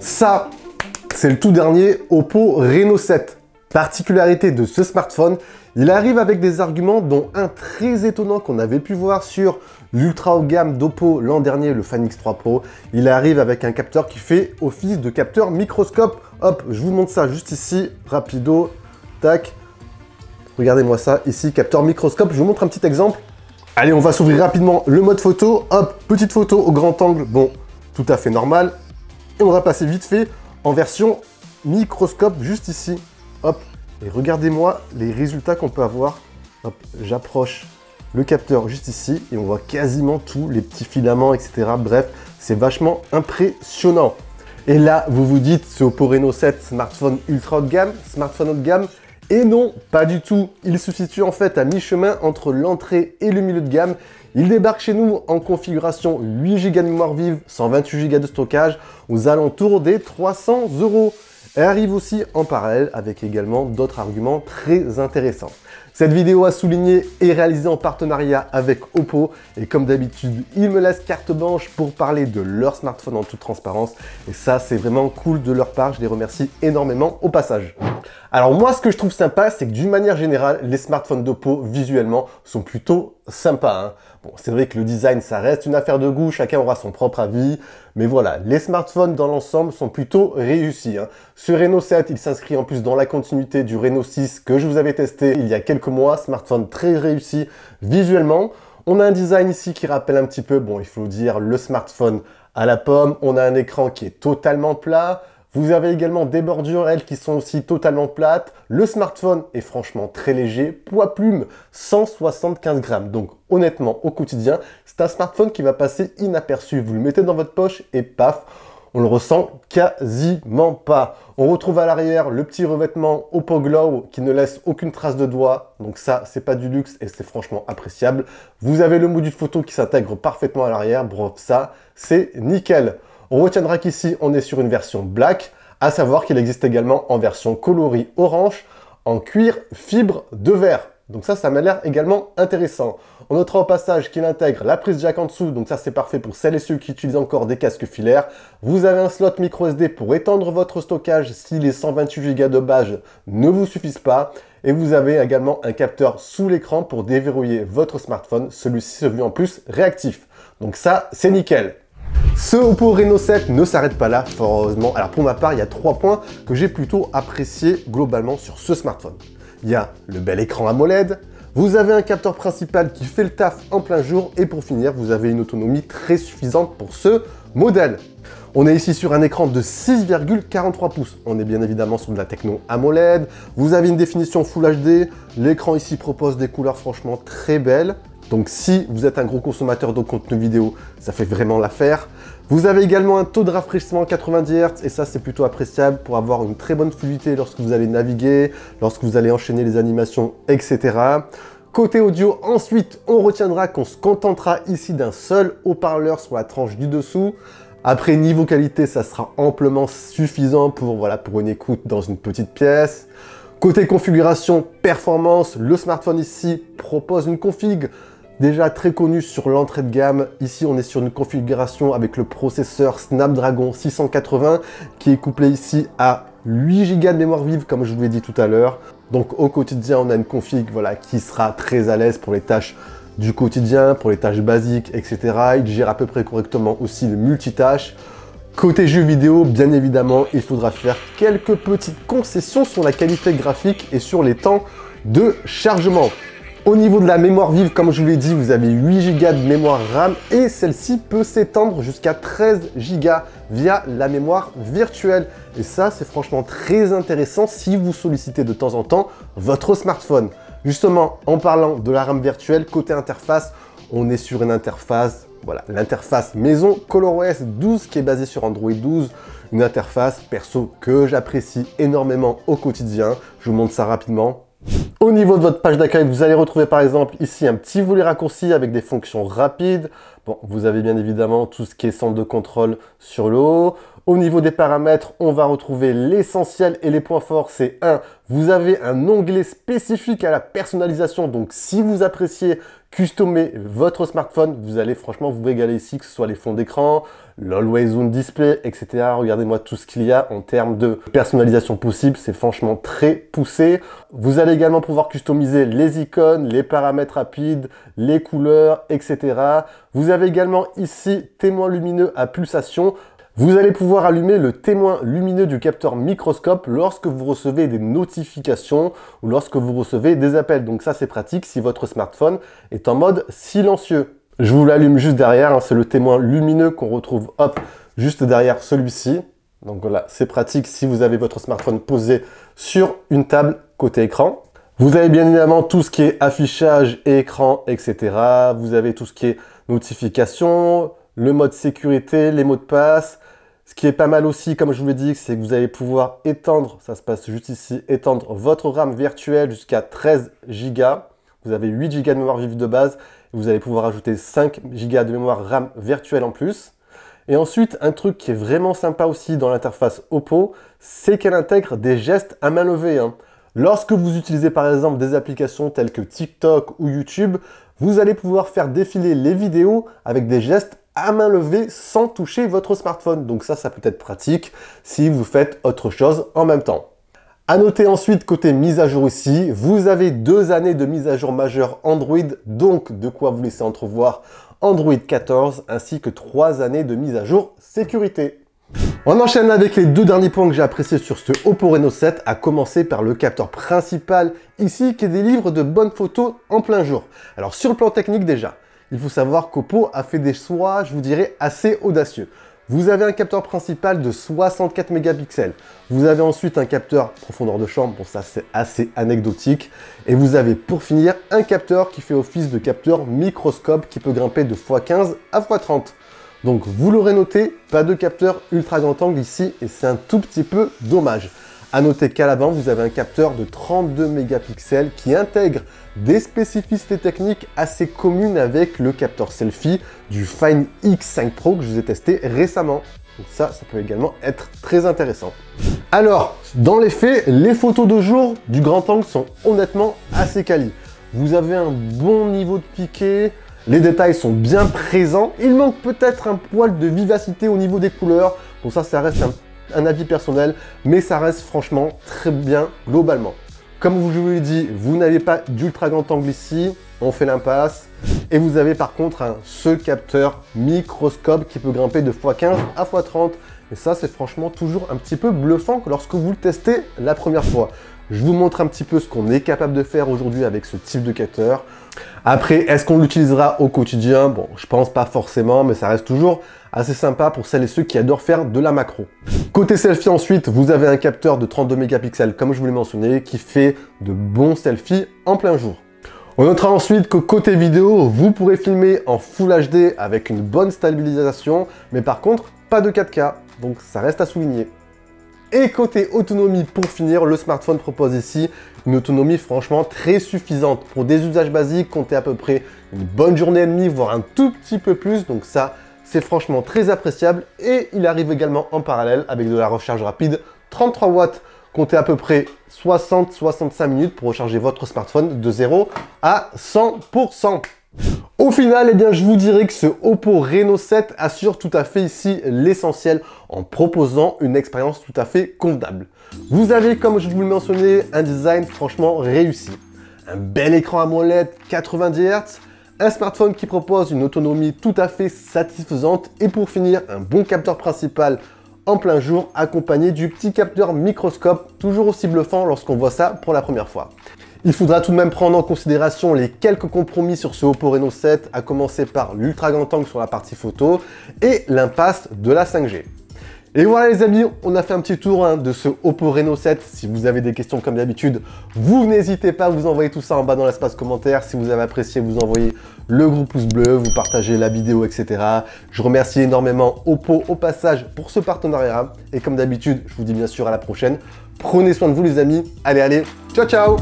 Ça, c'est le tout dernier Oppo Reno 7. Particularité de ce smartphone, il arrive avec des arguments dont un très étonnant qu'on avait pu voir sur l'ultra haut gamme d'Oppo l'an dernier, le Fan X3 Pro. Il arrive avec un capteur qui fait office de capteur microscope. Hop, je vous montre ça juste ici, rapido, tac. Regardez-moi ça, ici, capteur microscope. Je vous montre un petit exemple. Allez, on va s'ouvrir rapidement le mode photo. Hop, petite photo au grand angle. Bon, tout à fait normal. Et on va passer vite fait en version microscope juste ici. Hop, et regardez-moi les résultats qu'on peut avoir. Hop, j'approche le capteur juste ici et on voit quasiment tous les petits filaments, etc. Bref, c'est vachement impressionnant. Et là, vous vous dites, ce Oppo Reno 7, smartphone ultra haut de gamme, smartphone haut de gamme. Et non, pas du tout. Il se situe en fait à mi-chemin entre l'entrée et le milieu de gamme. Il débarque chez nous en configuration 8 Go de mémoire vive, 128 Go de stockage, aux alentours des 300 euros. Elle arrive aussi en parallèle avec également d'autres arguments très intéressants. Cette vidéo à souligner est réalisée en partenariat avec Oppo et comme d'habitude, ils me laissent carte blanche pour parler de leur smartphone en toute transparence et ça c'est vraiment cool de leur part, je les remercie énormément au passage. Alors moi ce que je trouve sympa c'est que d'une manière générale, les smartphones d'Oppo visuellement sont plutôt sympas. Hein. Bon, c'est vrai que le design, ça reste une affaire de goût, chacun aura son propre avis, mais voilà, les smartphones dans l'ensemble sont plutôt réussis. Hein. Ce Reno 7, il s'inscrit en plus dans la continuité du Reno 6 que je vous avais testé il y a quelques mois, smartphone très réussi visuellement. On a un design ici qui rappelle un petit peu, bon, il faut dire, le smartphone à la pomme. On a un écran qui est totalement plat, vous avez également des bordures, elles, qui sont aussi totalement plates. Le smartphone est franchement très léger. Poids plume, 175 grammes. Donc honnêtement, au quotidien, c'est un smartphone qui va passer inaperçu. Vous le mettez dans votre poche et paf, on le ressent quasiment pas. On retrouve à l'arrière le petit revêtement Oppo Glow qui ne laisse aucune trace de doigt. Donc ça, c'est pas du luxe et c'est franchement appréciable. Vous avez le module photo qui s'intègre parfaitement à l'arrière. Bref, ça, c'est nickel. On retiendra qu'ici, on est sur une version black, à savoir qu'il existe également en version coloris orange, en cuir fibre de verre. Donc ça, ça m'a l'air également intéressant. On notera au passage qu'il intègre la prise jack en dessous, donc ça c'est parfait pour celles et ceux qui utilisent encore des casques filaires. Vous avez un slot micro SD pour étendre votre stockage si les 128 Go de base ne vous suffisent pas. Et vous avez également un capteur sous l'écran pour déverrouiller votre smartphone, celui-ci se veut en plus réactif. Donc ça, c'est nickel. Ce Oppo Reno 7 ne s'arrête pas là, fort heureusement. Alors pour ma part, il y a trois points que j'ai plutôt appréciés globalement sur ce smartphone. Il y a le bel écran AMOLED, vous avez un capteur principal qui fait le taf en plein jour et pour finir, vous avez une autonomie très suffisante pour ce modèle. On est ici sur un écran de 6,43 pouces. On est bien évidemment sur de la techno AMOLED. Vous avez une définition Full HD. L'écran ici propose des couleurs franchement très belles. Donc si vous êtes un gros consommateur de contenu vidéo, ça fait vraiment l'affaire. Vous avez également un taux de rafraîchissement 90 Hz et ça c'est plutôt appréciable pour avoir une très bonne fluidité lorsque vous allez naviguer, lorsque vous allez enchaîner les animations, etc. Côté audio, ensuite, on retiendra qu'on se contentera ici d'un seul haut-parleur sur la tranche du dessous. Après, niveau qualité, ça sera amplement suffisant pour, voilà, pour une écoute dans une petite pièce. Côté configuration, performance, le smartphone ici propose une config déjà très connu sur l'entrée de gamme. Ici, on est sur une configuration avec le processeur Snapdragon 680 qui est couplé ici à 8 Go de mémoire vive, comme je vous l'ai dit tout à l'heure. Donc au quotidien, on a une config qui sera très à l'aise pour les tâches du quotidien, pour les tâches basiques, etc. Il gère à peu près correctement aussi le multitâche. Côté jeux vidéo, bien évidemment, il faudra faire quelques petites concessions sur la qualité graphique et sur les temps de chargement. Au niveau de la mémoire vive, comme je vous l'ai dit, vous avez 8 Go de mémoire RAM et celle-ci peut s'étendre jusqu'à 13 Go via la mémoire virtuelle. Et ça, c'est franchement très intéressant si vous sollicitez de temps en temps votre smartphone. Justement, en parlant de la RAM virtuelle, côté interface, on est sur une interface, voilà, l'interface maison ColorOS 12 qui est basée sur Android 12. Une interface perso que j'apprécie énormément au quotidien. Je vous montre ça rapidement. Au niveau de votre page d'accueil, vous allez retrouver par exemple ici un petit volet raccourci avec des fonctions rapides. Bon, vous avez bien évidemment tout ce qui est centre de contrôle sur le haut. Au niveau des paramètres, on va retrouver l'essentiel et les points forts. C'est 1. Vous avez un onglet spécifique à la personnalisation. Donc, si vous appréciez customer votre smartphone, vous allez franchement vous régaler ici, que ce soit les fonds d'écran, l'Always On Display, etc. Regardez-moi tout ce qu'il y a en termes de personnalisation possible. C'est franchement très poussé. Vous allez également pouvoir customiser les icônes, les paramètres rapides, les couleurs, etc. Vous avez également ici témoin lumineux à pulsation. Vous allez pouvoir allumer le témoin lumineux du capteur microscope lorsque vous recevez des notifications ou lorsque vous recevez des appels. Donc ça c'est pratique si votre smartphone est en mode silencieux. Je vous l'allume juste derrière, hein. c'est le témoin lumineux qu'on retrouve hop juste derrière celui-ci. Donc voilà, c'est pratique si vous avez votre smartphone posé sur une table côté écran. Vous avez bien évidemment tout ce qui est affichage, écran, etc. Vous avez tout ce qui est notification, le mode sécurité, les mots de passe, ce qui est pas mal aussi, comme je vous l'ai dit, c'est que vous allez pouvoir étendre, ça se passe juste ici, étendre votre RAM virtuelle jusqu'à 13 Go. Vous avez 8 Go de mémoire vive de base. vous allez pouvoir ajouter 5 Go de mémoire RAM virtuelle en plus. Et ensuite, un truc qui est vraiment sympa aussi dans l'interface Oppo, c'est qu'elle intègre des gestes à main levée. Hein. Lorsque vous utilisez par exemple des applications telles que TikTok ou YouTube, vous allez pouvoir faire défiler les vidéos avec des gestes à main levée sans toucher votre smartphone. Donc ça, ça peut être pratique si vous faites autre chose en même temps. À noter ensuite côté mise à jour ici, vous avez deux années de mise à jour majeure Android, donc de quoi vous laisser entrevoir Android 14 ainsi que trois années de mise à jour sécurité. On enchaîne avec les deux derniers points que j'ai appréciés sur ce Oppo Reno 7, à commencer par le capteur principal ici qui délivre de bonnes photos en plein jour. Alors sur le plan technique déjà, il faut savoir qu'Oppo a fait des choix, je vous dirais, assez audacieux. Vous avez un capteur principal de 64 mégapixels. Vous avez ensuite un capteur profondeur de champ, bon ça c'est assez anecdotique. Et vous avez pour finir un capteur qui fait office de capteur microscope qui peut grimper de x15 à x30. Donc vous l'aurez noté, pas de capteur ultra grand angle ici et c'est un tout petit peu dommage. A noter qu'à l'avant, vous avez un capteur de 32 mégapixels qui intègre des spécificités techniques assez communes avec le capteur selfie du Fine X5 Pro que je vous ai testé récemment. Donc ça, ça peut également être très intéressant. Alors, dans les faits, les photos de jour du grand angle sont honnêtement assez quali. Vous avez un bon niveau de piqué, les détails sont bien présents. Il manque peut-être un poil de vivacité au niveau des couleurs. Bon ça, ça reste un avis personnel, mais ça reste franchement très bien globalement. Comme je vous l'ai dit, vous n'avez pas d'ultra grand angle ici, on fait l'impasse. Et vous avez par contre ce capteur microscope qui peut grimper de x15 à x30. Et ça, c'est franchement toujours un petit peu bluffant lorsque vous le testez la première fois. Je vous montre un petit peu ce qu'on est capable de faire aujourd'hui avec ce type de capteur. Après, est-ce qu'on l'utilisera au quotidien? Bon, je pense pas forcément, mais ça reste toujours assez sympa pour celles et ceux qui adorent faire de la macro. Côté selfie ensuite, vous avez un capteur de 32 mégapixels comme je vous l'ai mentionné qui fait de bons selfies en plein jour. On notera ensuite que côté vidéo, vous pourrez filmer en Full HD avec une bonne stabilisation, mais par contre, pas de 4K, donc ça reste à souligner. Et côté autonomie, pour finir, le smartphone propose ici une autonomie franchement très suffisante. Pour des usages basiques, comptez à peu près une bonne journée et demie, voire un tout petit peu plus. Donc ça, c'est franchement très appréciable. Et il arrive également en parallèle avec de la recharge rapide 33 watts. Comptez à peu près 60-65 minutes pour recharger votre smartphone de 0 à 100%. Au final, eh bien, je vous dirais que ce Oppo Reno 7 assure tout à fait ici l'essentiel en proposant une expérience tout à fait convenable. Vous avez, comme je vous le mentionnais, un design franchement réussi. Un bel écran AMOLED 90 Hz, un smartphone qui propose une autonomie tout à fait satisfaisante et pour finir, un bon capteur principal en plein jour accompagné du petit capteur microscope toujours aussi bluffant lorsqu'on voit ça pour la première fois. Il faudra tout de même prendre en considération les quelques compromis sur ce Oppo Reno 7, à commencer par l'ultra grand angle sur la partie photo et l'impasse de la 5G. Et voilà les amis, on a fait un petit tour hein, de ce Oppo Reno 7. Si vous avez des questions comme d'habitude, vous n'hésitez pas à vous envoyer tout ça en bas dans l'espace commentaire. Si vous avez apprécié, vous envoyez le gros pouce bleu, vous partagez la vidéo, etc. Je remercie énormément Oppo au passage pour ce partenariat. Et comme d'habitude, je vous dis bien sûr à la prochaine. Prenez soin de vous les amis. Allez, allez, ciao ciao